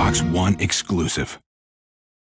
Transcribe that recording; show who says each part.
Speaker 1: Xbox One exclusive.